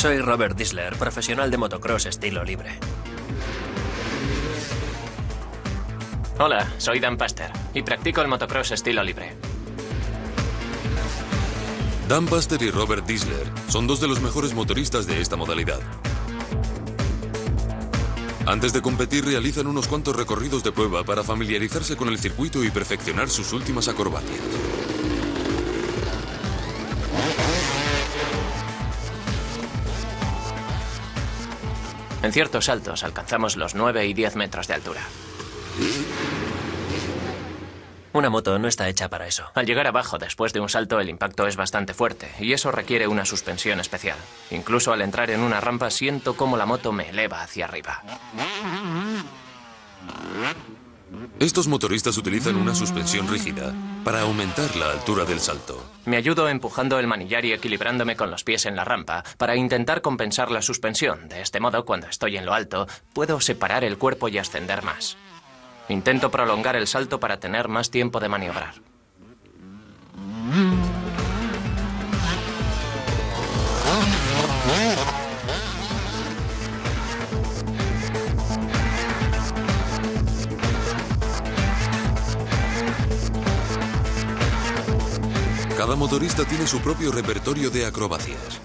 Soy Robert Disler, profesional de motocross estilo libre. Hola, soy Dan Paster y practico el motocross estilo libre. Dan Paster y Robert Disler son dos de los mejores motoristas de esta modalidad. Antes de competir realizan unos cuantos recorridos de prueba para familiarizarse con el circuito y perfeccionar sus últimas acrobacias. En ciertos saltos alcanzamos los 9 y 10 metros de altura. Una moto no está hecha para eso. Al llegar abajo después de un salto el impacto es bastante fuerte y eso requiere una suspensión especial. Incluso al entrar en una rampa siento como la moto me eleva hacia arriba. Estos motoristas utilizan una suspensión rígida para aumentar la altura del salto. Me ayudo empujando el manillar y equilibrándome con los pies en la rampa para intentar compensar la suspensión. De este modo, cuando estoy en lo alto, puedo separar el cuerpo y ascender más. Intento prolongar el salto para tener más tiempo de maniobrar. Cada motorista tiene su propio repertorio de acrobacias.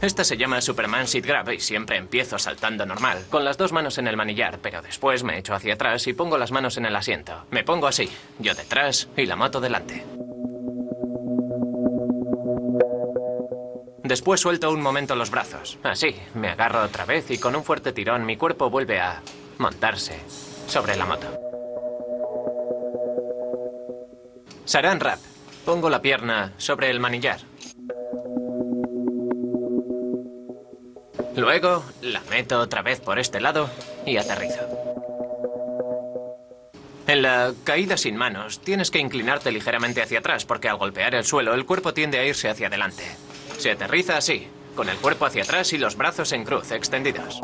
Esta se llama Superman Sit Grab y siempre empiezo saltando normal, con las dos manos en el manillar, pero después me echo hacia atrás y pongo las manos en el asiento. Me pongo así, yo detrás y la moto delante. Después suelto un momento los brazos. Así, me agarro otra vez y con un fuerte tirón mi cuerpo vuelve a montarse sobre la moto. Saran Rap. Pongo la pierna sobre el manillar. Luego la meto otra vez por este lado y aterrizo. En la caída sin manos tienes que inclinarte ligeramente hacia atrás porque al golpear el suelo el cuerpo tiende a irse hacia adelante. Se aterriza así, con el cuerpo hacia atrás y los brazos en cruz extendidos.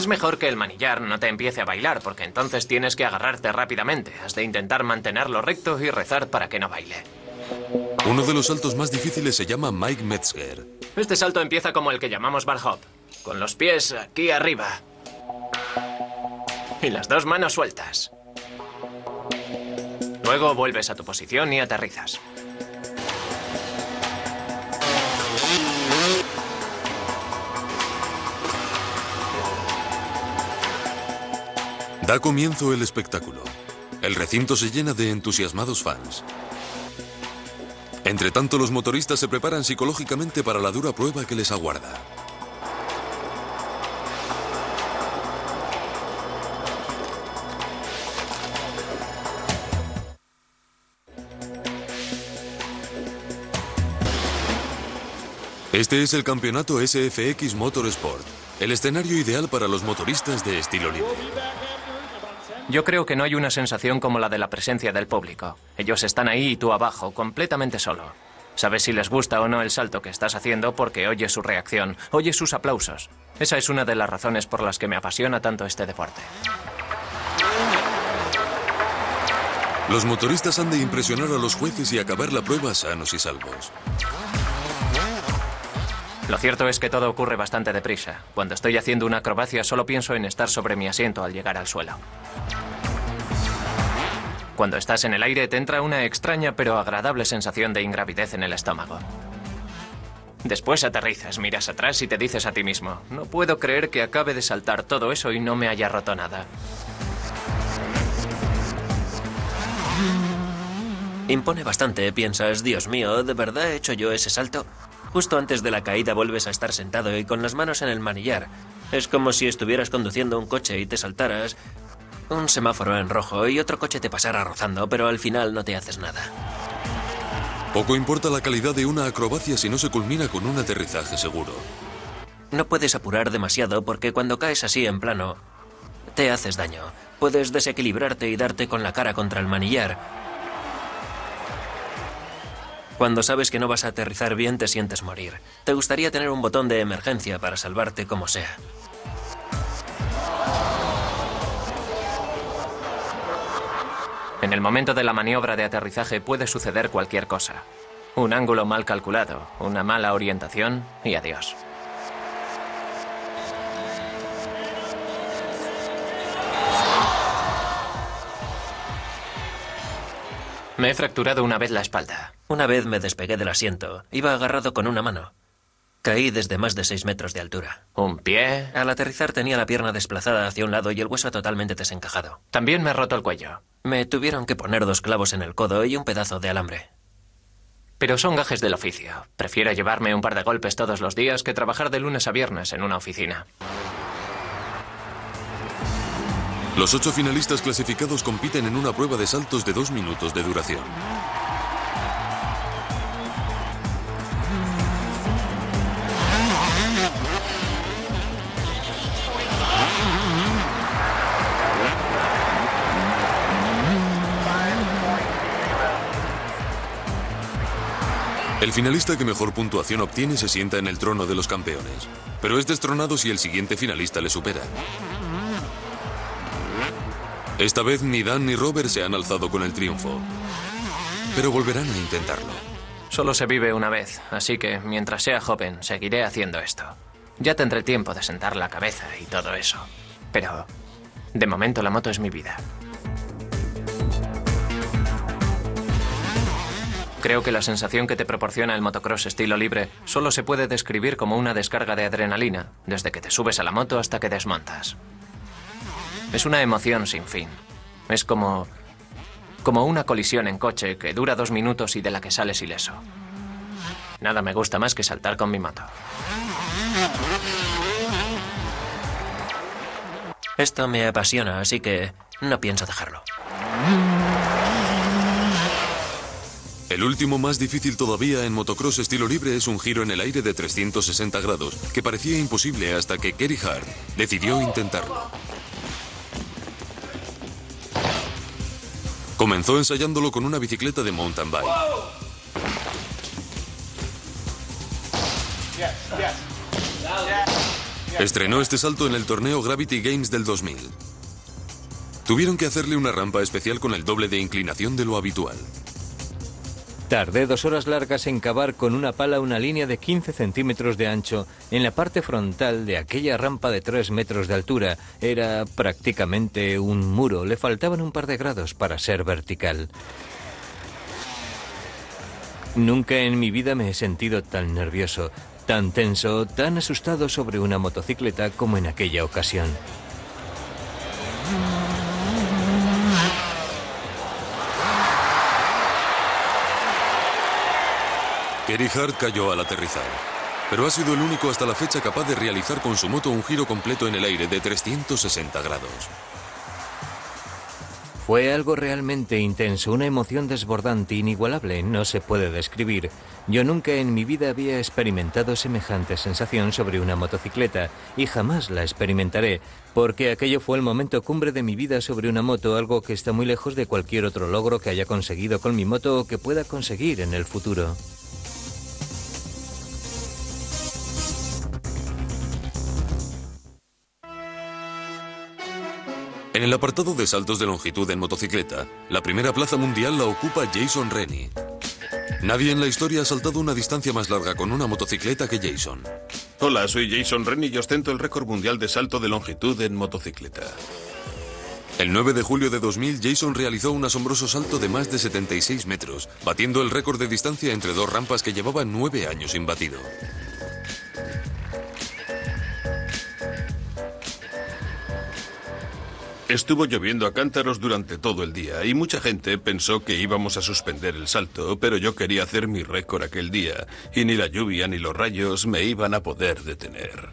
Es mejor que el manillar no te empiece a bailar porque entonces tienes que agarrarte rápidamente. Has de intentar mantenerlo recto y rezar para que no baile. Uno de los saltos más difíciles se llama Mike Metzger. Este salto empieza como el que llamamos bar hop, con los pies aquí arriba. Y las dos manos sueltas. Luego vuelves a tu posición y aterrizas. Da comienzo el espectáculo. El recinto se llena de entusiasmados fans. Entre tanto, los motoristas se preparan psicológicamente para la dura prueba que les aguarda. Este es el campeonato SFX Motorsport, el escenario ideal para los motoristas de estilo libre. Yo creo que no hay una sensación como la de la presencia del público. Ellos están ahí y tú abajo, completamente solo. Sabes si les gusta o no el salto que estás haciendo porque oyes su reacción, oyes sus aplausos. Esa es una de las razones por las que me apasiona tanto este deporte. Los motoristas han de impresionar a los jueces y acabar la prueba sanos y salvos. Lo cierto es que todo ocurre bastante deprisa. Cuando estoy haciendo una acrobacia solo pienso en estar sobre mi asiento al llegar al suelo. Cuando estás en el aire te entra una extraña pero agradable sensación de ingravidez en el estómago. Después aterrizas, miras atrás y te dices a ti mismo, no puedo creer que acabe de saltar todo eso y no me haya roto nada. Impone bastante, piensas, Dios mío, ¿de verdad he hecho yo ese salto? Justo antes de la caída vuelves a estar sentado y con las manos en el manillar. Es como si estuvieras conduciendo un coche y te saltaras un semáforo en rojo y otro coche te pasara rozando, pero al final no te haces nada. Poco importa la calidad de una acrobacia si no se culmina con un aterrizaje seguro. No puedes apurar demasiado porque cuando caes así en plano, te haces daño. Puedes desequilibrarte y darte con la cara contra el manillar. Cuando sabes que no vas a aterrizar bien, te sientes morir. Te gustaría tener un botón de emergencia para salvarte como sea. En el momento de la maniobra de aterrizaje puede suceder cualquier cosa. Un ángulo mal calculado, una mala orientación y adiós. Me he fracturado una vez la espalda. Una vez me despegué del asiento. Iba agarrado con una mano. Caí desde más de seis metros de altura. Un pie. Al aterrizar tenía la pierna desplazada hacia un lado y el hueso totalmente desencajado. También me roto el cuello. Me tuvieron que poner dos clavos en el codo y un pedazo de alambre. Pero son gajes del oficio. Prefiero llevarme un par de golpes todos los días que trabajar de lunes a viernes en una oficina. Los ocho finalistas clasificados compiten en una prueba de saltos de dos minutos de duración. El finalista que mejor puntuación obtiene se sienta en el trono de los campeones, pero es destronado si el siguiente finalista le supera. Esta vez ni Dan ni Robert se han alzado con el triunfo, pero volverán a intentarlo. Solo se vive una vez, así que mientras sea joven seguiré haciendo esto. Ya tendré tiempo de sentar la cabeza y todo eso. Pero de momento la moto es mi vida. Creo que la sensación que te proporciona el motocross estilo libre solo se puede describir como una descarga de adrenalina, desde que te subes a la moto hasta que desmontas. Es una emoción sin fin. Es como... como una colisión en coche que dura dos minutos y de la que sales ileso. Nada me gusta más que saltar con mi moto. Esto me apasiona, así que no pienso dejarlo. El último más difícil todavía en motocross estilo libre es un giro en el aire de 360 grados, que parecía imposible hasta que Kerry Hart decidió intentarlo. Comenzó ensayándolo con una bicicleta de mountain bike. Estrenó este salto en el torneo Gravity Games del 2000. Tuvieron que hacerle una rampa especial con el doble de inclinación de lo habitual. Tardé dos horas largas en cavar con una pala una línea de 15 centímetros de ancho en la parte frontal de aquella rampa de 3 metros de altura. Era prácticamente un muro, le faltaban un par de grados para ser vertical. Nunca en mi vida me he sentido tan nervioso, tan tenso, tan asustado sobre una motocicleta como en aquella ocasión. Kerry Hart cayó al aterrizar, pero ha sido el único hasta la fecha capaz de realizar con su moto un giro completo en el aire de 360 grados. Fue algo realmente intenso, una emoción desbordante, inigualable, no se puede describir. Yo nunca en mi vida había experimentado semejante sensación sobre una motocicleta y jamás la experimentaré, porque aquello fue el momento cumbre de mi vida sobre una moto, algo que está muy lejos de cualquier otro logro que haya conseguido con mi moto o que pueda conseguir en el futuro. En el apartado de saltos de longitud en motocicleta, la primera plaza mundial la ocupa Jason Rennie. Nadie en la historia ha saltado una distancia más larga con una motocicleta que Jason. Hola, soy Jason Rennie y ostento el récord mundial de salto de longitud en motocicleta. El 9 de julio de 2000, Jason realizó un asombroso salto de más de 76 metros, batiendo el récord de distancia entre dos rampas que llevaba nueve años imbatido. Estuvo lloviendo a cántaros durante todo el día y mucha gente pensó que íbamos a suspender el salto, pero yo quería hacer mi récord aquel día y ni la lluvia ni los rayos me iban a poder detener.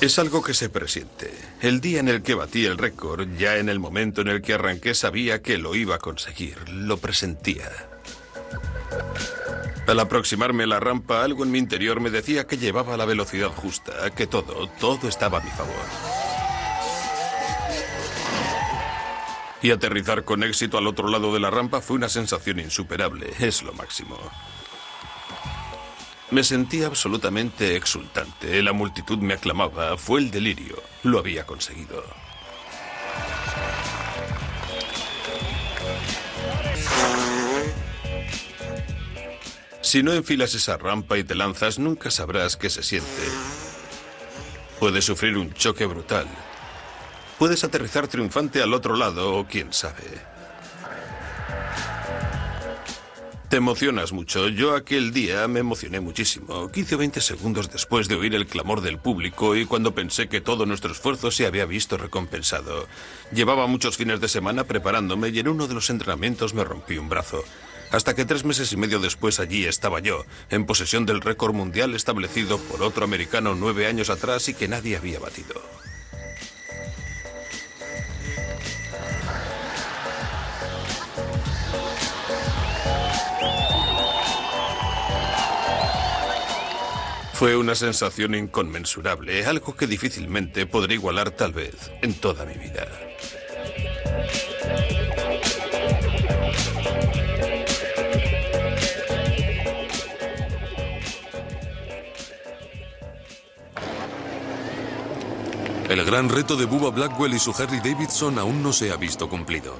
Es algo que se presiente. El día en el que batí el récord, ya en el momento en el que arranqué sabía que lo iba a conseguir, lo presentía. Al aproximarme a la rampa, algo en mi interior me decía que llevaba la velocidad justa, que todo, todo estaba a mi favor. Y aterrizar con éxito al otro lado de la rampa fue una sensación insuperable, es lo máximo. Me sentía absolutamente exultante. La multitud me aclamaba. Fue el delirio. Lo había conseguido. Si no enfilas esa rampa y te lanzas, nunca sabrás qué se siente. Puedes sufrir un choque brutal. Puedes aterrizar triunfante al otro lado o quién sabe. Te emocionas mucho. Yo aquel día me emocioné muchísimo. 15 o 20 segundos después de oír el clamor del público y cuando pensé que todo nuestro esfuerzo se había visto recompensado. Llevaba muchos fines de semana preparándome y en uno de los entrenamientos me rompí un brazo. Hasta que tres meses y medio después allí estaba yo, en posesión del récord mundial establecido por otro americano nueve años atrás y que nadie había batido. Fue una sensación inconmensurable, algo que difícilmente podré igualar tal vez en toda mi vida. El gran reto de Bubba Blackwell y su Harry Davidson aún no se ha visto cumplido.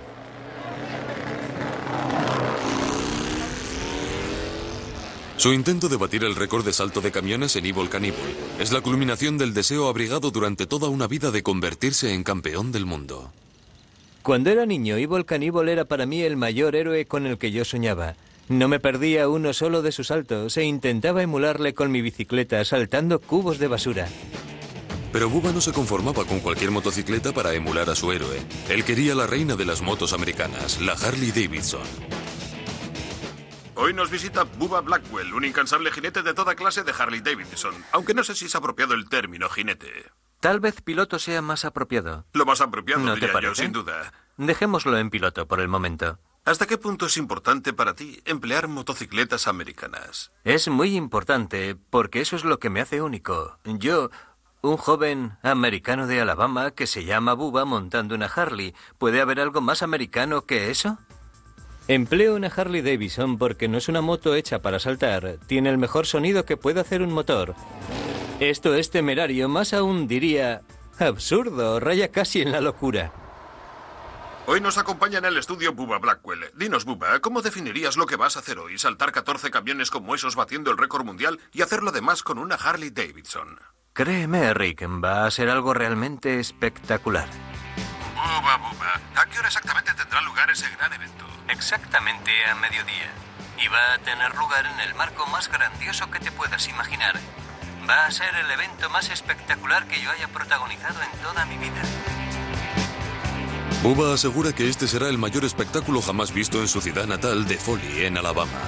Su intento de batir el récord de salto de camiones en Evil Cannibal es la culminación del deseo abrigado durante toda una vida de convertirse en campeón del mundo. Cuando era niño, Evil Cannibal era para mí el mayor héroe con el que yo soñaba. No me perdía uno solo de sus saltos e intentaba emularle con mi bicicleta saltando cubos de basura. Pero Bubba no se conformaba con cualquier motocicleta para emular a su héroe. Él quería la reina de las motos americanas, la Harley Davidson. Hoy nos visita Bubba Blackwell, un incansable jinete de toda clase de Harley Davidson, aunque no sé si es apropiado el término jinete. Tal vez piloto sea más apropiado. Lo más apropiado, ¿No diría te yo, parece? sin duda. Dejémoslo en piloto por el momento. ¿Hasta qué punto es importante para ti emplear motocicletas americanas? Es muy importante porque eso es lo que me hace único. Yo, un joven americano de Alabama que se llama Bubba montando una Harley, ¿puede haber algo más americano que eso? Empleo una Harley Davidson porque no es una moto hecha para saltar, tiene el mejor sonido que puede hacer un motor. Esto es temerario, más aún diría absurdo, raya casi en la locura. Hoy nos acompaña en el estudio Bubba Blackwell. Dinos, Bubba, ¿cómo definirías lo que vas a hacer hoy? ¿Saltar 14 camiones como esos batiendo el récord mundial y hacerlo además con una Harley Davidson? Créeme, Rick, va a ser algo realmente espectacular. Bubba, Bubba, ¿a qué hora exactamente tendrá lugar ese gran evento? Exactamente a mediodía. Y va a tener lugar en el marco más grandioso que te puedas imaginar. Va a ser el evento más espectacular que yo haya protagonizado en toda mi vida. Bubba asegura que este será el mayor espectáculo jamás visto en su ciudad natal de Foley, en Alabama.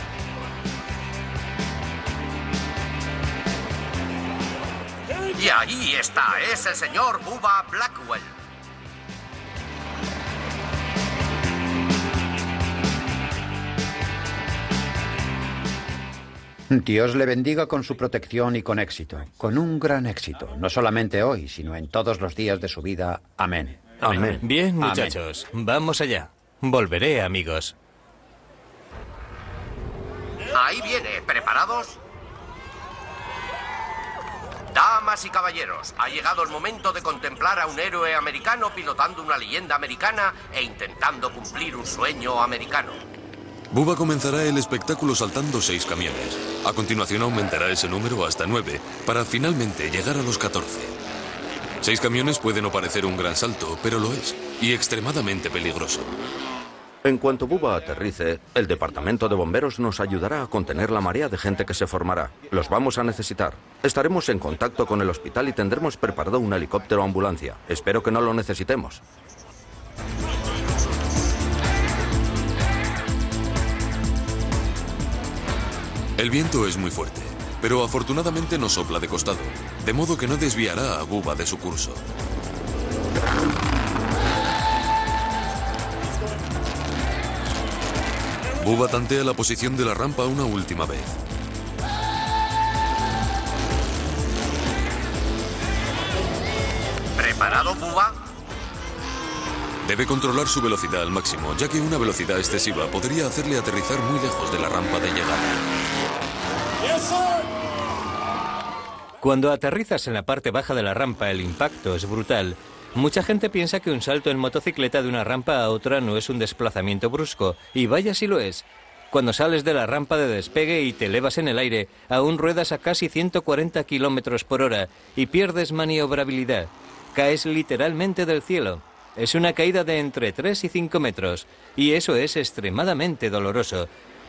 Y ahí está, es el señor Bubba Blackwell. Dios le bendiga con su protección y con éxito, con un gran éxito, no solamente hoy, sino en todos los días de su vida. Amén. Amén. Bien, Amén. muchachos, vamos allá. Volveré, amigos. Ahí viene, ¿preparados? Damas y caballeros, ha llegado el momento de contemplar a un héroe americano pilotando una leyenda americana e intentando cumplir un sueño americano. Bubba comenzará el espectáculo saltando seis camiones. A continuación aumentará ese número hasta nueve, para finalmente llegar a los 14. Seis camiones puede no parecer un gran salto, pero lo es, y extremadamente peligroso. En cuanto Buba aterrice, el departamento de bomberos nos ayudará a contener la marea de gente que se formará. Los vamos a necesitar. Estaremos en contacto con el hospital y tendremos preparado un helicóptero o ambulancia. Espero que no lo necesitemos. El viento es muy fuerte, pero afortunadamente no sopla de costado, de modo que no desviará a Bubba de su curso. Bubba tantea la posición de la rampa una última vez. ¿Preparado, Bubba? Debe controlar su velocidad al máximo, ya que una velocidad excesiva podría hacerle aterrizar muy lejos de la rampa de llegada. Cuando aterrizas en la parte baja de la rampa, el impacto es brutal. Mucha gente piensa que un salto en motocicleta de una rampa a otra no es un desplazamiento brusco, y vaya si lo es. Cuando sales de la rampa de despegue y te elevas en el aire, aún ruedas a casi 140 kilómetros por hora y pierdes maniobrabilidad. Caes literalmente del cielo. Es una caída de entre 3 y 5 metros, y eso es extremadamente doloroso.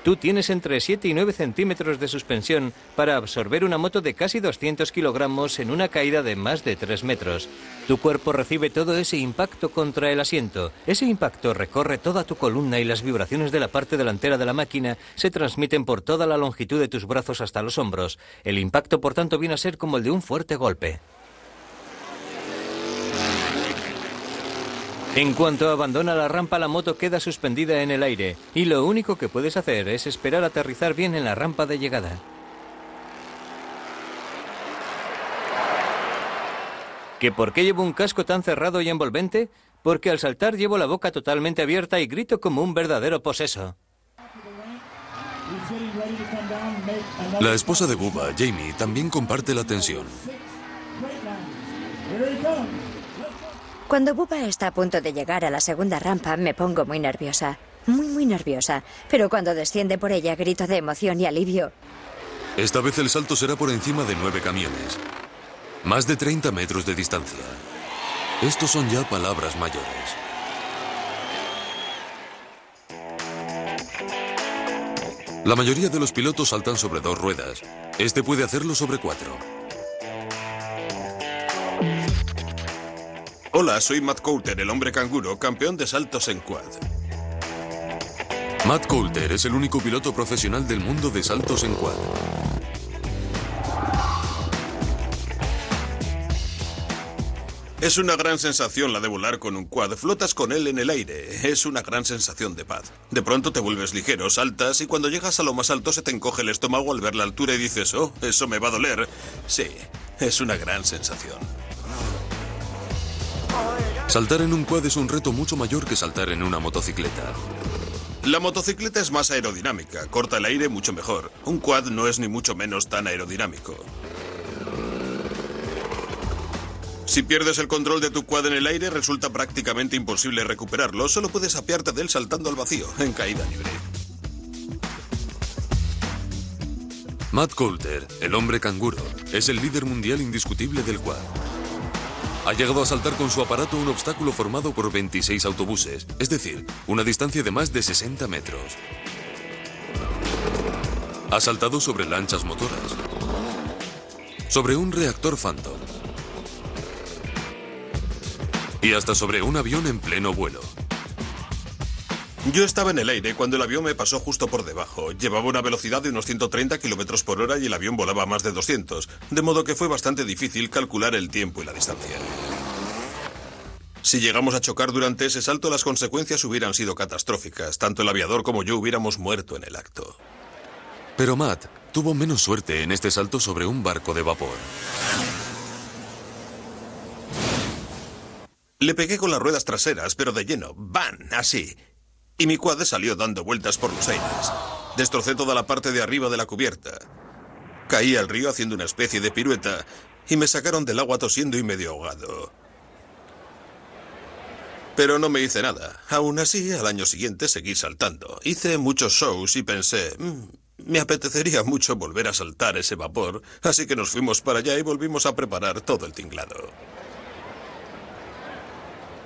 Tú tienes entre 7 y 9 centímetros de suspensión para absorber una moto de casi 200 kilogramos en una caída de más de 3 metros. Tu cuerpo recibe todo ese impacto contra el asiento. Ese impacto recorre toda tu columna y las vibraciones de la parte delantera de la máquina se transmiten por toda la longitud de tus brazos hasta los hombros. El impacto, por tanto, viene a ser como el de un fuerte golpe. En cuanto abandona la rampa, la moto queda suspendida en el aire y lo único que puedes hacer es esperar aterrizar bien en la rampa de llegada. ¿Que por qué llevo un casco tan cerrado y envolvente? Porque al saltar llevo la boca totalmente abierta y grito como un verdadero poseso. La esposa de Bubba, Jamie, también comparte la tensión. Cuando Bubba está a punto de llegar a la segunda rampa, me pongo muy nerviosa. Muy, muy nerviosa. Pero cuando desciende por ella, grito de emoción y alivio. Esta vez el salto será por encima de nueve camiones. Más de 30 metros de distancia. Estos son ya palabras mayores. La mayoría de los pilotos saltan sobre dos ruedas. Este puede hacerlo sobre cuatro. Hola, soy Matt Coulter, el hombre canguro, campeón de saltos en quad. Matt Coulter es el único piloto profesional del mundo de saltos en quad. Es una gran sensación la de volar con un quad. Flotas con él en el aire. Es una gran sensación de paz. De pronto te vuelves ligero, saltas y cuando llegas a lo más alto se te encoge el estómago al ver la altura y dices, oh, eso me va a doler. Sí, es una gran sensación. Saltar en un quad es un reto mucho mayor que saltar en una motocicleta. La motocicleta es más aerodinámica, corta el aire mucho mejor. Un quad no es ni mucho menos tan aerodinámico. Si pierdes el control de tu quad en el aire, resulta prácticamente imposible recuperarlo. Solo puedes apiarte de él saltando al vacío, en caída libre. Matt Coulter, el hombre canguro, es el líder mundial indiscutible del quad. Ha llegado a saltar con su aparato un obstáculo formado por 26 autobuses, es decir, una distancia de más de 60 metros. Ha saltado sobre lanchas motoras, sobre un reactor Phantom y hasta sobre un avión en pleno vuelo. Yo estaba en el aire cuando el avión me pasó justo por debajo. Llevaba una velocidad de unos 130 kilómetros por hora y el avión volaba a más de 200, de modo que fue bastante difícil calcular el tiempo y la distancia. Si llegamos a chocar durante ese salto, las consecuencias hubieran sido catastróficas. Tanto el aviador como yo hubiéramos muerto en el acto. Pero Matt tuvo menos suerte en este salto sobre un barco de vapor. Le pegué con las ruedas traseras, pero de lleno. ¡Van! Así. Y mi quad salió dando vueltas por los aires. Destrocé toda la parte de arriba de la cubierta. Caí al río haciendo una especie de pirueta y me sacaron del agua tosiendo y medio ahogado. Pero no me hice nada. Aún así, al año siguiente seguí saltando. Hice muchos shows y pensé, "Mm, me apetecería mucho volver a saltar ese vapor, así que nos fuimos para allá y volvimos a preparar todo el tinglado.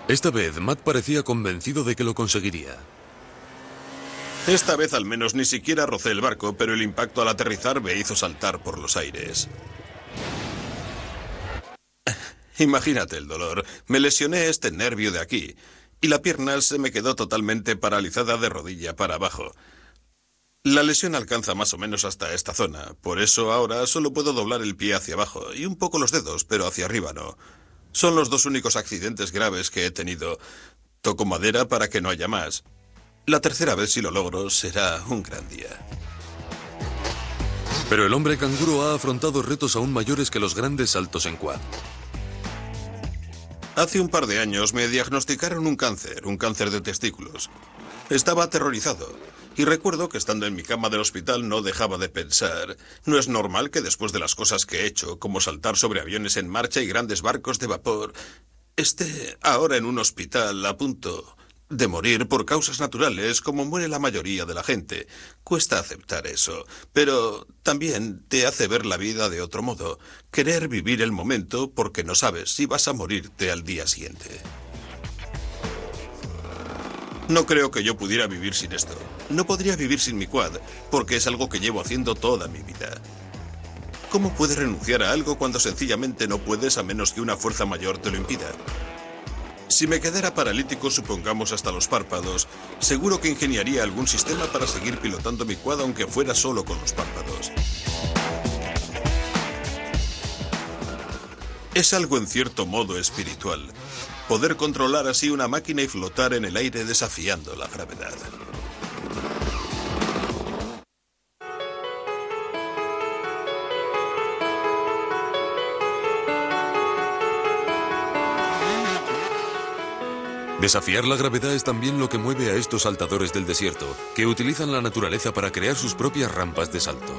Esta vez Matt parecía convencido de que lo conseguiría. Esta vez al menos ni siquiera rocé el barco, pero el impacto al aterrizar me hizo saltar por los aires. Imagínate el dolor. Me lesioné este nervio de aquí y la pierna se me quedó totalmente paralizada de rodilla para abajo. La lesión alcanza más o menos hasta esta zona, por eso ahora solo puedo doblar el pie hacia abajo y un poco los dedos, pero hacia arriba no. Son los dos únicos accidentes graves que he tenido. Toco madera para que no haya más. La tercera vez si lo logro será un gran día. Pero el hombre canguro ha afrontado retos aún mayores que los grandes saltos en quad. Hace un par de años me diagnosticaron un cáncer, un cáncer de testículos. Estaba aterrorizado. Y recuerdo que estando en mi cama del hospital no dejaba de pensar, no es normal que después de las cosas que he hecho, como saltar sobre aviones en marcha y grandes barcos de vapor, esté ahora en un hospital a punto de morir por causas naturales como muere la mayoría de la gente. Cuesta aceptar eso, pero también te hace ver la vida de otro modo, querer vivir el momento porque no sabes si vas a morirte al día siguiente. No creo que yo pudiera vivir sin esto. No podría vivir sin mi quad, porque es algo que llevo haciendo toda mi vida. ¿Cómo puedes renunciar a algo cuando sencillamente no puedes a menos que una fuerza mayor te lo impida? Si me quedara paralítico, supongamos hasta los párpados, seguro que ingeniaría algún sistema para seguir pilotando mi quad aunque fuera solo con los párpados. Es algo en cierto modo espiritual. Poder controlar así una máquina y flotar en el aire desafiando la gravedad. Desafiar la gravedad es también lo que mueve a estos saltadores del desierto, que utilizan la naturaleza para crear sus propias rampas de salto.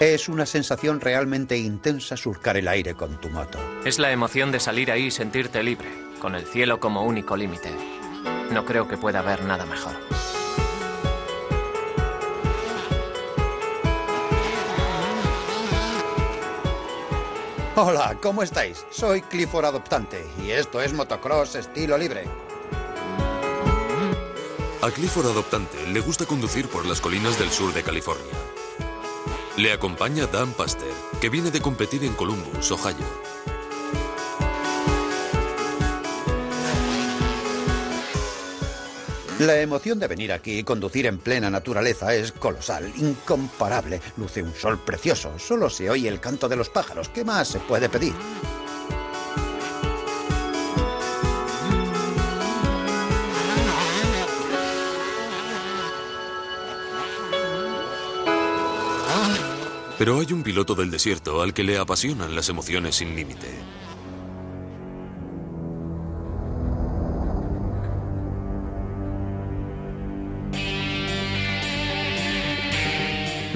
Es una sensación realmente intensa surcar el aire con tu moto. Es la emoción de salir ahí y sentirte libre, con el cielo como único límite. No creo que pueda haber nada mejor. Hola, ¿cómo estáis? Soy Clifford Adoptante y esto es motocross estilo libre. A Clifford Adoptante le gusta conducir por las colinas del sur de California. Le acompaña Dan Paster, que viene de competir en Columbus, Ohio. La emoción de venir aquí y conducir en plena naturaleza es colosal, incomparable. Luce un sol precioso, solo se oye el canto de los pájaros. ¿Qué más se puede pedir? Pero hay un piloto del desierto al que le apasionan las emociones sin límite.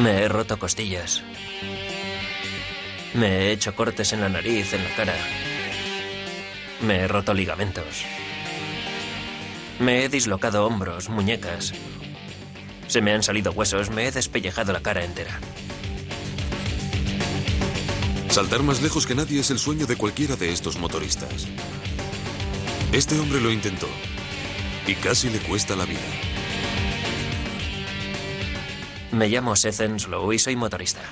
Me he roto costillas. Me he hecho cortes en la nariz, en la cara. Me he roto ligamentos. Me he dislocado hombros, muñecas. Se me han salido huesos, me he despellejado la cara entera. Saltar más lejos que nadie es el sueño de cualquiera de estos motoristas. Este hombre lo intentó y casi le cuesta la vida. Me llamo Seth Enslow y soy motorista.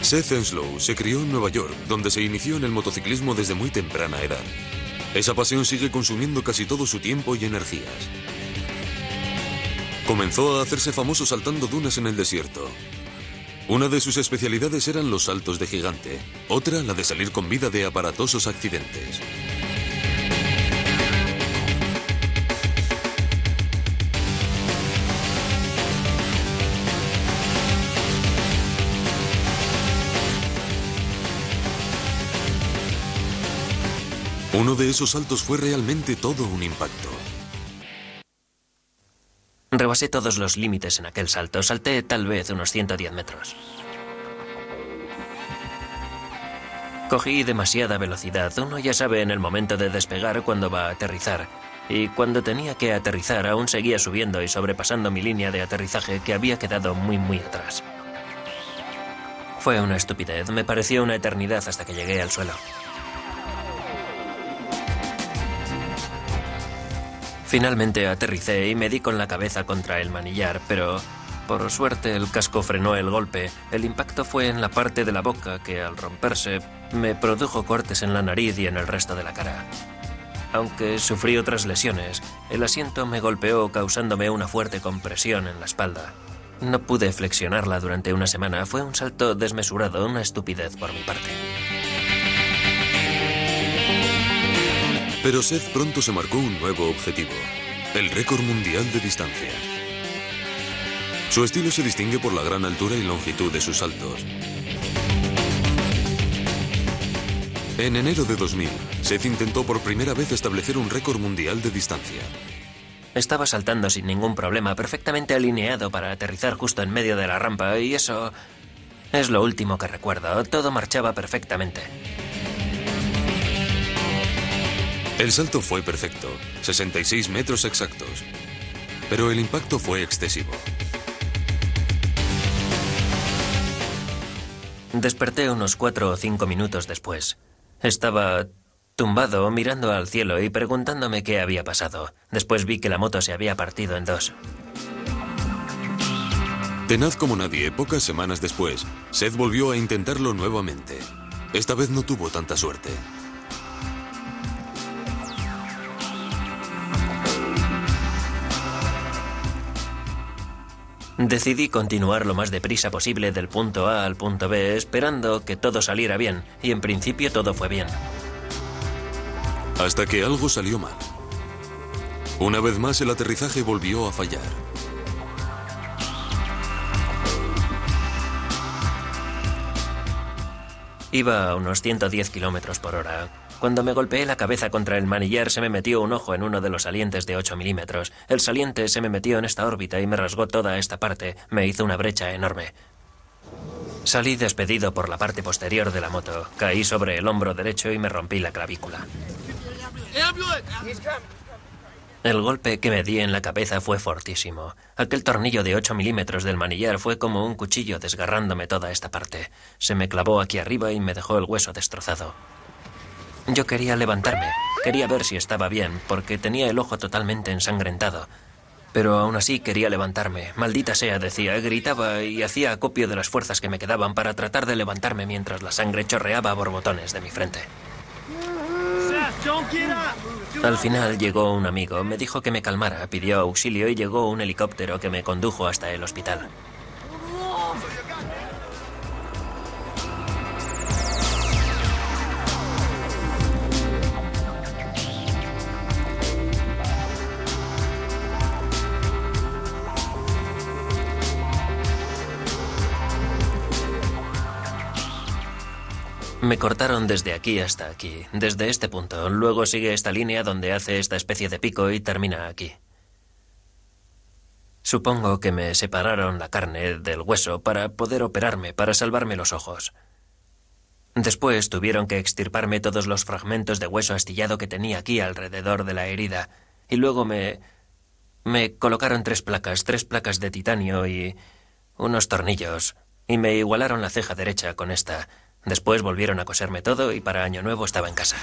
Seth Enslow se crió en Nueva York, donde se inició en el motociclismo desde muy temprana edad. Esa pasión sigue consumiendo casi todo su tiempo y energías. Comenzó a hacerse famoso saltando dunas en el desierto. Una de sus especialidades eran los saltos de gigante, otra la de salir con vida de aparatosos accidentes. De esos saltos fue realmente todo un impacto. Rebasé todos los límites en aquel salto. Salté tal vez unos 110 metros. Cogí demasiada velocidad. Uno ya sabe en el momento de despegar cuándo va a aterrizar. Y cuando tenía que aterrizar aún seguía subiendo y sobrepasando mi línea de aterrizaje que había quedado muy muy atrás. Fue una estupidez. Me pareció una eternidad hasta que llegué al suelo. Finalmente aterricé y me di con la cabeza contra el manillar, pero por suerte el casco frenó el golpe. El impacto fue en la parte de la boca que al romperse me produjo cortes en la nariz y en el resto de la cara. Aunque sufrí otras lesiones, el asiento me golpeó causándome una fuerte compresión en la espalda. No pude flexionarla durante una semana. Fue un salto desmesurado, una estupidez por mi parte. Pero Seth pronto se marcó un nuevo objetivo, el récord mundial de distancia. Su estilo se distingue por la gran altura y longitud de sus saltos. En enero de 2000, Seth intentó por primera vez establecer un récord mundial de distancia. Estaba saltando sin ningún problema, perfectamente alineado para aterrizar justo en medio de la rampa, y eso es lo último que recuerdo. Todo marchaba perfectamente. El salto fue perfecto, 66 metros exactos, pero el impacto fue excesivo. Desperté unos cuatro o cinco minutos después. Estaba tumbado mirando al cielo y preguntándome qué había pasado. Después vi que la moto se había partido en dos. Tenaz como nadie, pocas semanas después, Seth volvió a intentarlo nuevamente. Esta vez no tuvo tanta suerte. Decidí continuar lo más deprisa posible del punto A al punto B, esperando que todo saliera bien, y en principio todo fue bien. Hasta que algo salió mal. Una vez más el aterrizaje volvió a fallar. Iba a unos 110 kilómetros por hora. Cuando me golpeé la cabeza contra el manillar se me metió un ojo en uno de los salientes de 8 milímetros. El saliente se me metió en esta órbita y me rasgó toda esta parte. Me hizo una brecha enorme. Salí despedido por la parte posterior de la moto. Caí sobre el hombro derecho y me rompí la clavícula. El golpe que me di en la cabeza fue fortísimo. Aquel tornillo de 8 milímetros del manillar fue como un cuchillo desgarrándome toda esta parte. Se me clavó aquí arriba y me dejó el hueso destrozado. Yo quería levantarme, quería ver si estaba bien, porque tenía el ojo totalmente ensangrentado. Pero aún así quería levantarme. Maldita sea, decía, gritaba y hacía acopio de las fuerzas que me quedaban para tratar de levantarme mientras la sangre chorreaba a borbotones de mi frente. Al final llegó un amigo, me dijo que me calmara, pidió auxilio y llegó un helicóptero que me condujo hasta el hospital. Me cortaron desde aquí hasta aquí, desde este punto. Luego sigue esta línea donde hace esta especie de pico y termina aquí. Supongo que me separaron la carne del hueso para poder operarme, para salvarme los ojos. Después tuvieron que extirparme todos los fragmentos de hueso astillado que tenía aquí alrededor de la herida. Y luego me... me colocaron tres placas, tres placas de titanio y unos tornillos. Y me igualaron la ceja derecha con esta. Después volvieron a coserme todo y para Año Nuevo estaba en casa.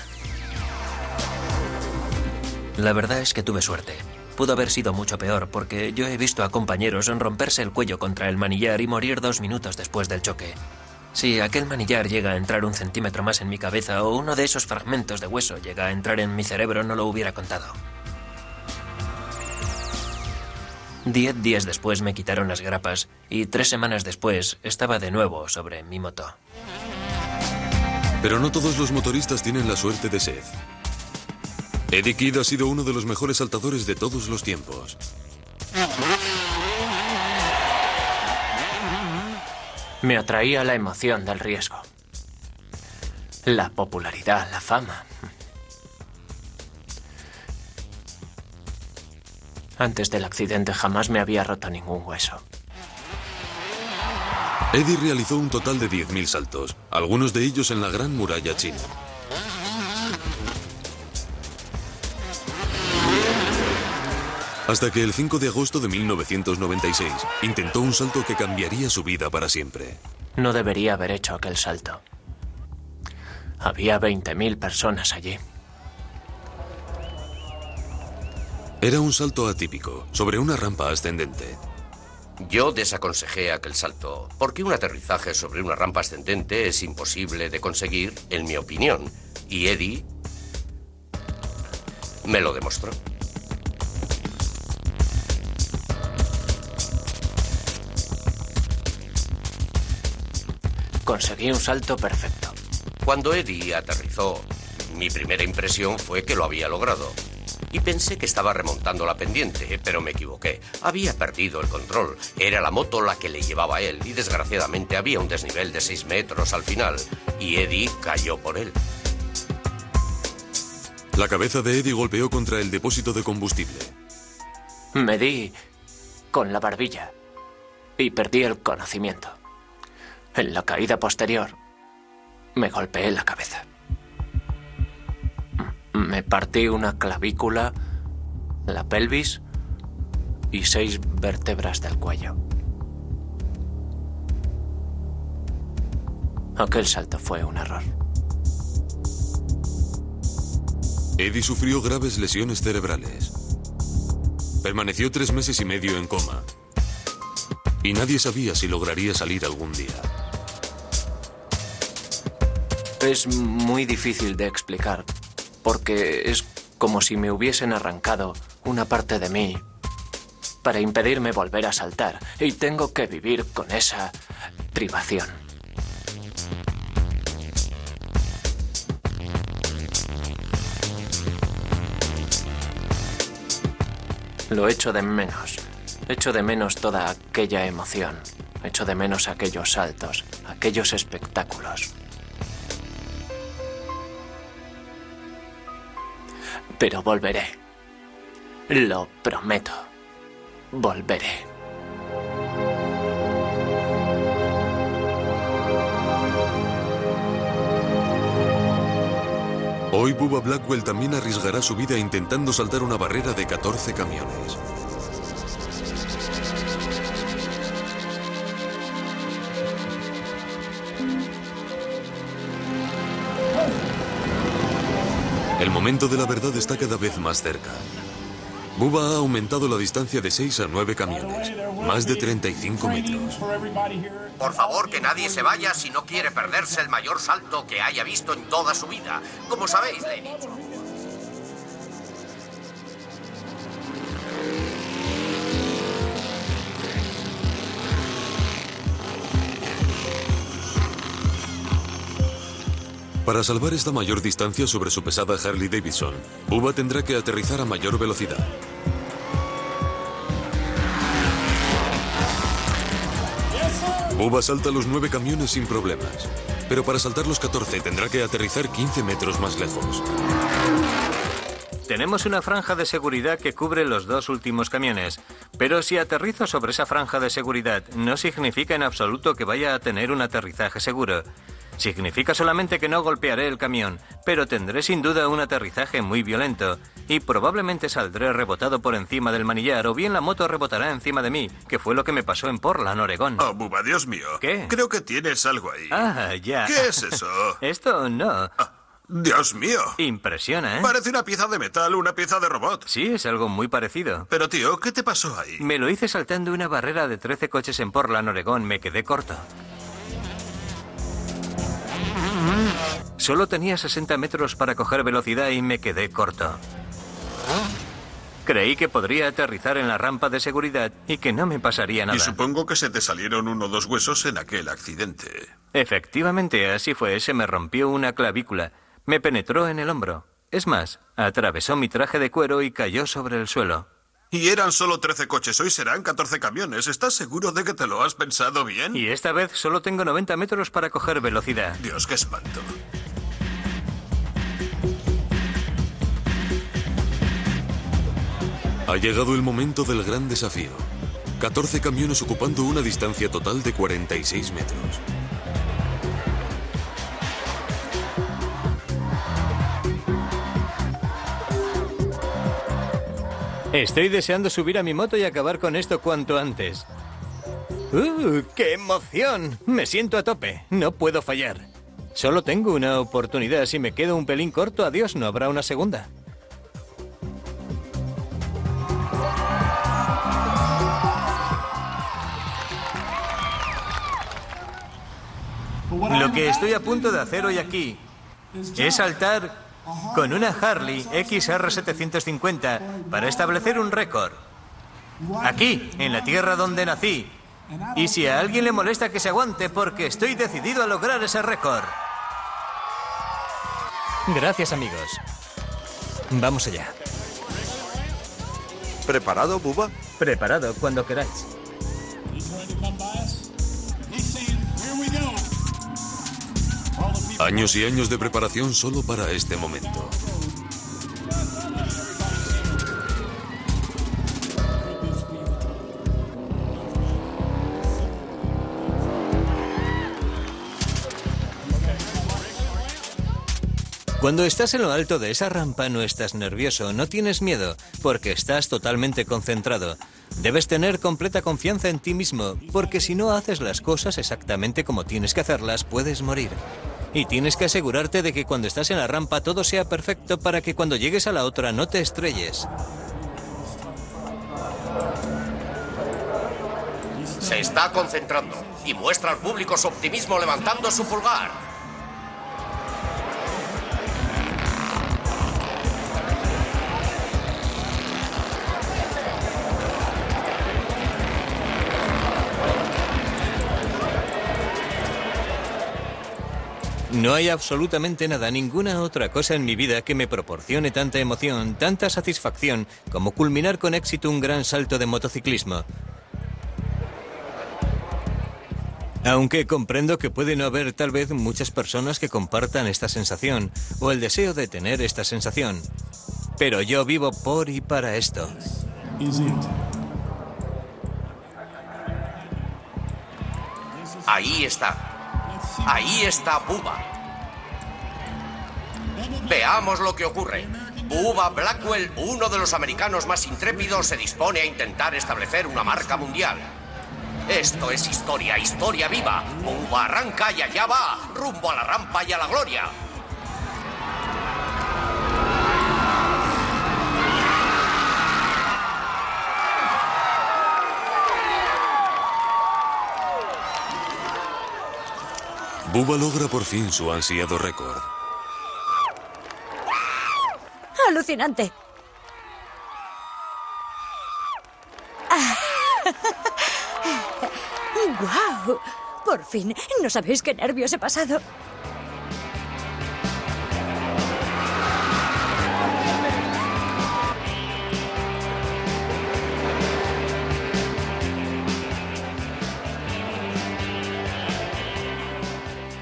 La verdad es que tuve suerte. Pudo haber sido mucho peor porque yo he visto a compañeros romperse el cuello contra el manillar y morir dos minutos después del choque. Si aquel manillar llega a entrar un centímetro más en mi cabeza o uno de esos fragmentos de hueso llega a entrar en mi cerebro, no lo hubiera contado. Diez días después me quitaron las grapas y tres semanas después estaba de nuevo sobre mi moto. Pero no todos los motoristas tienen la suerte de Seth. Eddie Kidd ha sido uno de los mejores saltadores de todos los tiempos. Me atraía la emoción del riesgo. La popularidad, la fama. Antes del accidente jamás me había roto ningún hueso. Eddie realizó un total de 10.000 saltos, algunos de ellos en la Gran Muralla China. Hasta que el 5 de agosto de 1996 intentó un salto que cambiaría su vida para siempre. No debería haber hecho aquel salto. Había 20.000 personas allí. Era un salto atípico, sobre una rampa ascendente. Yo desaconsejé aquel salto, porque un aterrizaje sobre una rampa ascendente es imposible de conseguir, en mi opinión. Y Eddie me lo demostró. Conseguí un salto perfecto. Cuando Eddie aterrizó, mi primera impresión fue que lo había logrado. Y pensé que estaba remontando la pendiente, pero me equivoqué. Había perdido el control. Era la moto la que le llevaba a él y desgraciadamente había un desnivel de 6 metros al final y Eddie cayó por él. La cabeza de Eddie golpeó contra el depósito de combustible. Me di con la barbilla y perdí el conocimiento. En la caída posterior me golpeé la cabeza. Me partí una clavícula, la pelvis y seis vértebras del cuello. Aquel salto fue un error. Eddie sufrió graves lesiones cerebrales. Permaneció tres meses y medio en coma. Y nadie sabía si lograría salir algún día. Es muy difícil de explicar, porque es como si me hubiesen arrancado una parte de mí para impedirme volver a saltar, y tengo que vivir con esa privación. Lo echo de menos. Echo de menos toda aquella emoción. Echo de menos aquellos saltos, aquellos espectáculos. Pero volveré. Lo prometo. Volveré. Hoy Bubba Blackwell también arriesgará su vida intentando saltar una barrera de 14 camiones. El momento de la verdad está cada vez más cerca. Bubba ha aumentado la distancia de 6 a 9 camiones, más de 35 metros. Por favor, que nadie se vaya si no quiere perderse el mayor salto que haya visto en toda su vida. Como sabéis, le. Para salvar esta mayor distancia sobre su pesada Harley Davidson, Bubba tendrá que aterrizar a mayor velocidad. Bubba salta los nueve camiones sin problemas, pero para saltar los 14 tendrá que aterrizar 15 metros más lejos. Tenemos una franja de seguridad que cubre los dos últimos camiones, pero si aterrizo sobre esa franja de seguridad no significa en absoluto que vaya a tener un aterrizaje seguro. Significa solamente que no golpearé el camión, pero tendré sin duda un aterrizaje muy violento y probablemente saldré rebotado por encima del manillar o bien la moto rebotará encima de mí, que fue lo que me pasó en Portland, Oregón. Oh, Buba, Dios mío. ¿Qué? Creo que tienes algo ahí. Ah, ya. ¿Qué es eso? Esto no. Dios mío. Impresiona, ¿eh? Parece una pieza de metal, una pieza de robot. Sí, es algo muy parecido. Pero tío, ¿qué te pasó ahí? Me lo hice saltando una barrera de 13 coches en Portland, Oregón. Me quedé corto. Solo tenía 60 metros para coger velocidad y me quedé corto. Creí que podría aterrizar en la rampa de seguridad y que no me pasaría nada. Y supongo que se te salieron uno o dos huesos en aquel accidente. Efectivamente, así fue. Se me rompió una clavícula. Me penetró en el hombro. Es más, atravesó mi traje de cuero y cayó sobre el suelo. Y eran solo 13 coches, hoy serán 14 camiones. ¿Estás seguro de que te lo has pensado bien? Y esta vez solo tengo 90 metros para coger velocidad. Dios, qué espanto. Ha llegado el momento del gran desafío. 14 camiones ocupando una distancia total de 46 metros. Estoy deseando subir a mi moto y acabar con esto cuanto antes. ¡Uh! ¡Qué emoción! Me siento a tope. No puedo fallar. Solo tengo una oportunidad. Si me quedo un pelín corto, adiós, no habrá una segunda. Lo que estoy a punto de hacer hoy aquí es saltar con una Harley XR750 para establecer un récord. Aquí, en la tierra donde nací. Y si a alguien le molesta que se aguante porque estoy decidido a lograr ese récord. Gracias amigos. Vamos allá. ¿Preparado, Buba? Preparado cuando queráis. Años y años de preparación solo para este momento. Cuando estás en lo alto de esa rampa no estás nervioso, no tienes miedo, porque estás totalmente concentrado. Debes tener completa confianza en ti mismo, porque si no haces las cosas exactamente como tienes que hacerlas, puedes morir. Y tienes que asegurarte de que cuando estás en la rampa todo sea perfecto para que cuando llegues a la otra no te estrelles. Se está concentrando y muestra al público su optimismo levantando su pulgar. No hay absolutamente nada, ninguna otra cosa en mi vida que me proporcione tanta emoción, tanta satisfacción como culminar con éxito un gran salto de motociclismo. Aunque comprendo que puede no haber tal vez muchas personas que compartan esta sensación o el deseo de tener esta sensación. Pero yo vivo por y para esto. Ahí está. Ahí está Bubba. Veamos lo que ocurre. Bubba Blackwell, uno de los americanos más intrépidos, se dispone a intentar establecer una marca mundial. Esto es historia, historia viva. Bubba arranca y allá va, rumbo a la rampa y a la gloria. Bubba logra por fin su ansiado récord. ¡Alucinante! ¡Guau! Por fin, no sabéis qué nervios he pasado.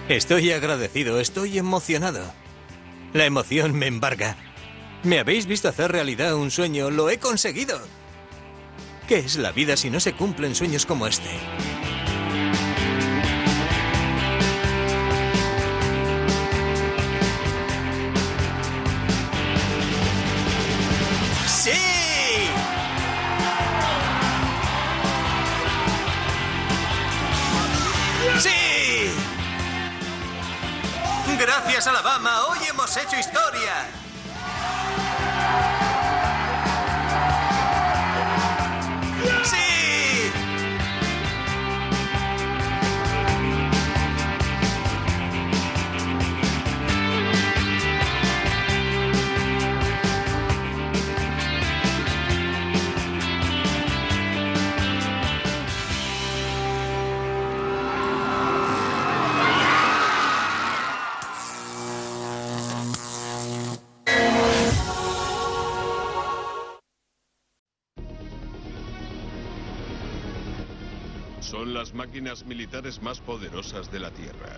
Estoy agradecido, estoy emocionado. La emoción me embarga. Me habéis visto hacer realidad un sueño, lo he conseguido. ¿Qué es la vida si no se cumplen sueños como este? Gracias, Alabama. Hoy hemos hecho historia. Máquinas militares más poderosas de la Tierra.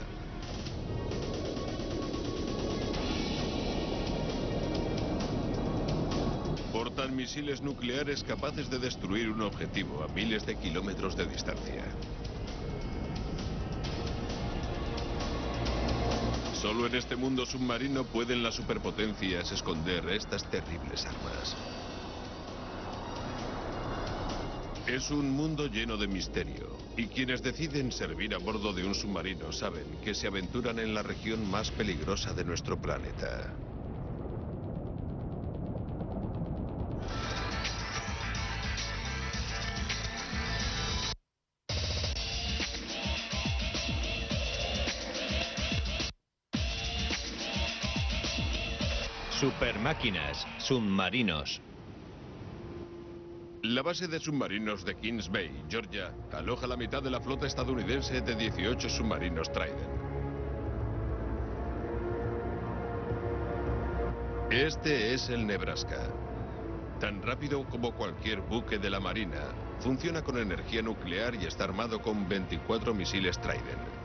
Portan misiles nucleares capaces de destruir un objetivo a miles de kilómetros de distancia. Solo en este mundo submarino pueden las superpotencias esconder estas terribles armas. Es un mundo lleno de misterio, y quienes deciden servir a bordo de un submarino saben que se aventuran en la región más peligrosa de nuestro planeta. Supermáquinas, submarinos. La base de submarinos de Kings Bay, Georgia, aloja la mitad de la flota estadounidense de 18 submarinos Trident. Este es el Nebraska. Tan rápido como cualquier buque de la Marina, funciona con energía nuclear y está armado con 24 misiles Trident.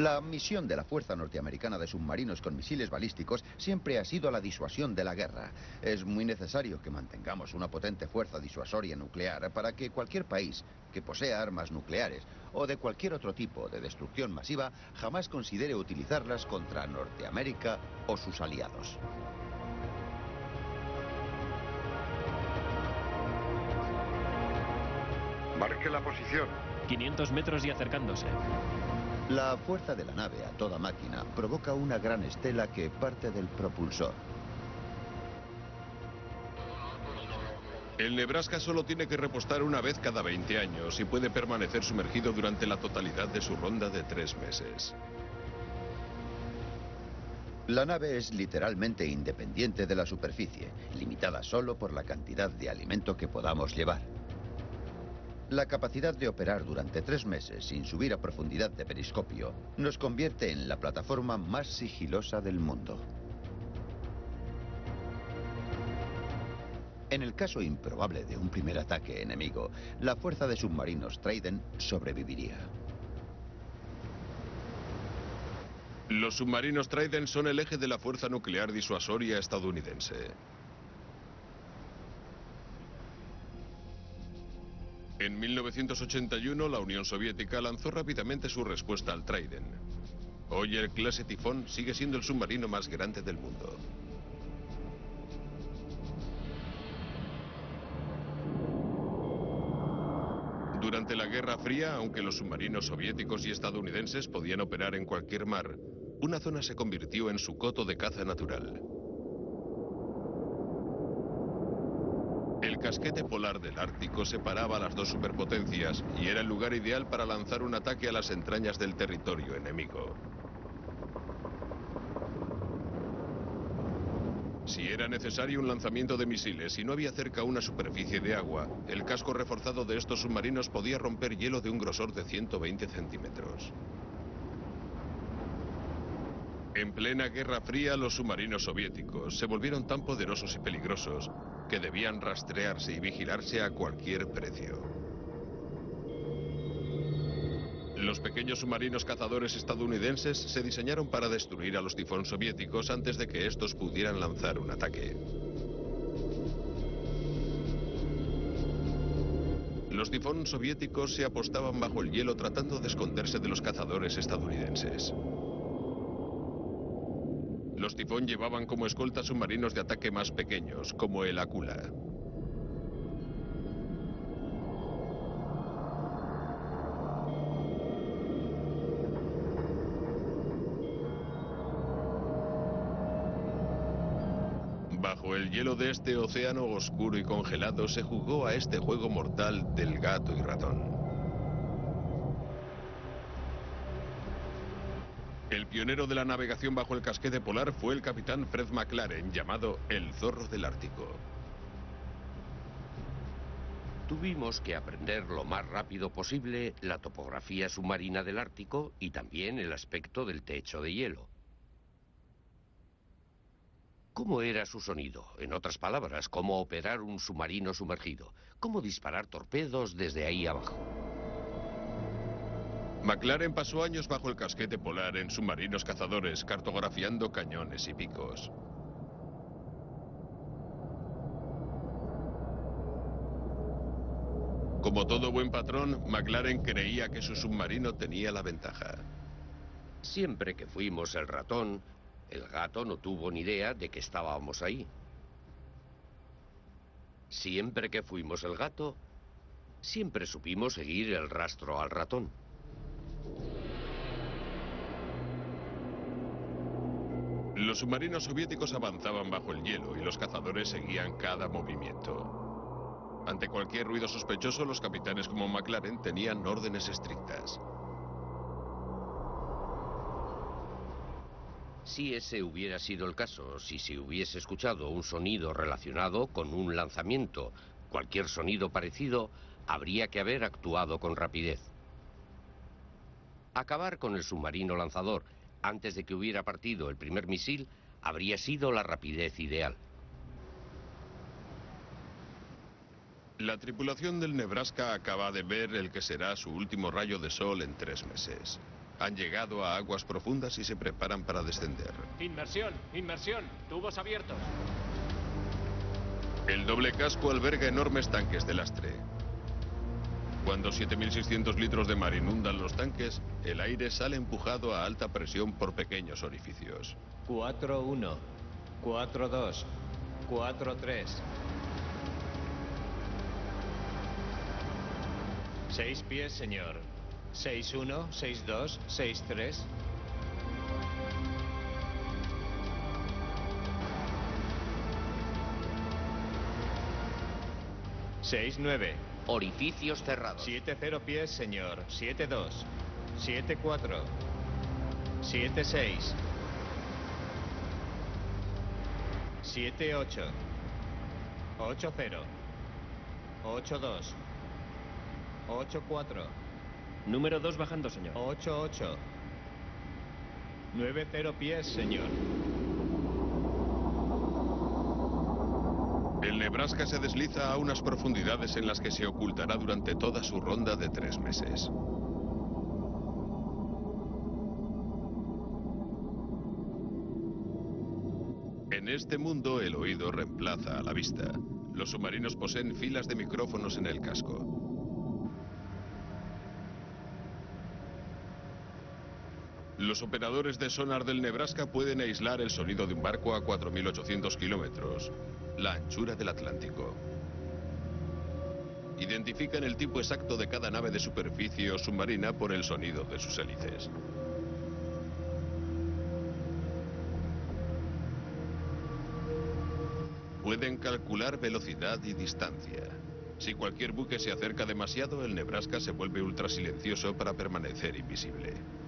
La misión de la Fuerza Norteamericana de Submarinos con Misiles Balísticos siempre ha sido la disuasión de la guerra. Es muy necesario que mantengamos una potente fuerza disuasoria nuclear para que cualquier país que posea armas nucleares o de cualquier otro tipo de destrucción masiva jamás considere utilizarlas contra Norteamérica o sus aliados. Marque la posición. 500 metros y acercándose. La fuerza de la nave a toda máquina provoca una gran estela que parte del propulsor. El Nebraska solo tiene que repostar una vez cada 20 años y puede permanecer sumergido durante la totalidad de su ronda de tres meses. La nave es literalmente independiente de la superficie, limitada solo por la cantidad de alimento que podamos llevar. La capacidad de operar durante tres meses sin subir a profundidad de periscopio nos convierte en la plataforma más sigilosa del mundo. En el caso improbable de un primer ataque enemigo, la fuerza de submarinos Trident sobreviviría. Los submarinos Trident son el eje de la fuerza nuclear disuasoria estadounidense. En 1981, la Unión Soviética lanzó rápidamente su respuesta al Trident. Hoy el clase Tifón sigue siendo el submarino más grande del mundo. Durante la Guerra Fría, aunque los submarinos soviéticos y estadounidenses podían operar en cualquier mar, una zona se convirtió en su coto de caza natural. Casquete polar del Ártico separaba a las dos superpotencias y era el lugar ideal para lanzar un ataque a las entrañas del territorio enemigo. Si era necesario un lanzamiento de misiles y no había cerca una superficie de agua, el casco reforzado de estos submarinos podía romper hielo de un grosor de 120 centímetros. En plena Guerra Fría, los submarinos soviéticos se volvieron tan poderosos y peligrosos que debían rastrearse y vigilarse a cualquier precio. Los pequeños submarinos cazadores estadounidenses se diseñaron para destruir a los tifón soviéticos antes de que estos pudieran lanzar un ataque. Los tifón soviéticos se apostaban bajo el hielo tratando de esconderse de los cazadores estadounidenses. Los tifón llevaban como escolta submarinos de ataque más pequeños, como el Akula. Bajo el hielo de este océano oscuro y congelado se jugó a este juego mortal del gato y ratón. El pionero de la navegación bajo el casquete polar fue el capitán Fred McLaren, llamado el Zorro del Ártico. Tuvimos que aprender lo más rápido posible la topografía submarina del Ártico y también el aspecto del techo de hielo. ¿Cómo era su sonido? En otras palabras, cómo operar un submarino sumergido, cómo disparar torpedos desde ahí abajo. McLaren pasó años bajo el casquete polar en submarinos cazadores, cartografiando cañones y picos. Como todo buen patrón, McLaren creía que su submarino tenía la ventaja. Siempre que fuimos el ratón, el gato no tuvo ni idea de que estábamos ahí. Siempre que fuimos el gato, siempre supimos seguir el rastro al ratón. Los submarinos soviéticos avanzaban bajo el hielo y los cazadores seguían cada movimiento. Ante cualquier ruido sospechoso, los capitanes como McLaren tenían órdenes estrictas. Si ese hubiera sido el caso, si se hubiese escuchado un sonido relacionado con un lanzamiento, cualquier sonido parecido, habría que haber actuado con rapidez. Acabar con el submarino lanzador antes de que hubiera partido el primer misil habría sido la rapidez ideal. La tripulación del Nebraska acaba de ver el que será su último rayo de sol en tres meses. Han llegado a aguas profundas y se preparan para descender. Inmersión, inmersión, tubos abiertos. El doble casco alberga enormes tanques de lastre. Cuando 7.600 litros de mar inundan los tanques, el aire sale empujado a alta presión por pequeños orificios. 4-1, 4-2, 4-3. Seis pies, señor. 6-1, 6-2, 6-3. Seis nueve. Orificios cerrados. Siete cero pies, señor. Siete dos. Siete cuatro. Siete seis. Siete ocho. Ocho cero. Ocho dos. Ocho cuatro. Número 2 bajando, señor. Ocho ocho. Nueve cero pies, señor. El Nebraska se desliza a unas profundidades en las que se ocultará durante toda su ronda de tres meses. En este mundo el oído reemplaza a la vista. Los submarinos poseen filas de micrófonos en el casco. Los operadores de sonar del Nebraska pueden aislar el sonido de un barco a 4.800 kilómetros, la anchura del Atlántico. Identifican el tipo exacto de cada nave de superficie o submarina por el sonido de sus hélices. Pueden calcular velocidad y distancia. Si cualquier buque se acerca demasiado, el Nebraska se vuelve ultrasilencioso para permanecer invisible.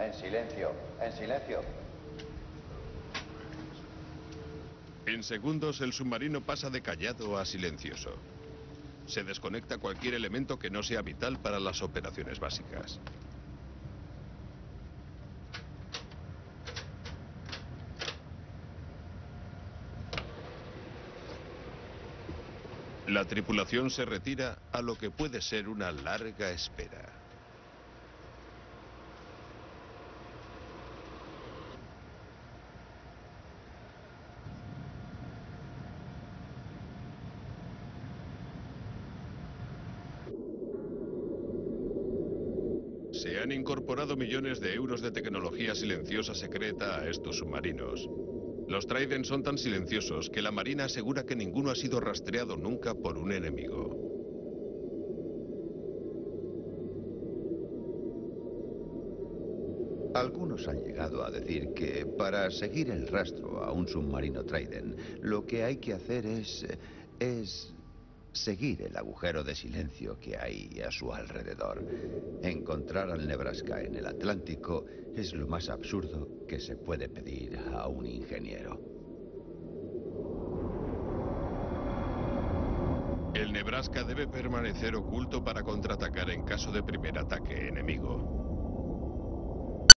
En silencio, en silencio. En segundos el submarino pasa de callado a silencioso. Se desconecta cualquier elemento que no sea vital para las operaciones básicas. La tripulación se retira a lo que puede ser una larga espera. Se han incorporado millones de euros de tecnología silenciosa secreta a estos submarinos. Los Trident son tan silenciosos que la Marina asegura que ninguno ha sido rastreado nunca por un enemigo. Algunos han llegado a decir que para seguir el rastro a un submarino Trident, lo que hay que hacer es. es. Seguir el agujero de silencio que hay a su alrededor. Encontrar al Nebraska en el Atlántico es lo más absurdo que se puede pedir a un ingeniero. El Nebraska debe permanecer oculto para contraatacar en caso de primer ataque enemigo.